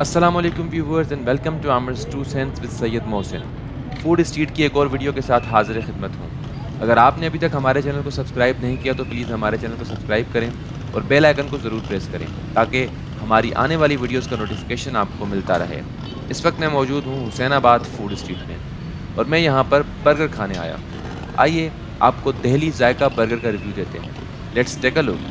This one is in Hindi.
Aslam viewers and welcome to Aamir's two cents with Syed Mohsin food street की एक और वीडियो के साथ हाजिर खिदमत हूँ। अगर आपने अभी तक हमारे चैनल को सब्सक्राइब नहीं किया तो प्लीज़ हमारे चैनल को सब्सक्राइब करें और बेल आइकन को ज़रूर प्रेस करें, ताकि हमारी आने वाली वीडियोस का नोटिफिकेशन आपको मिलता रहे। इस वक्त मैं मौजूद हूँ हुसैनाबाद फ़ूड स्ट्रीट में, और मैं यहाँ पर बर्गर खाने आया। आइए आपको दहली जायका बर्गर का रिव्यू देते हैं। Let's take a look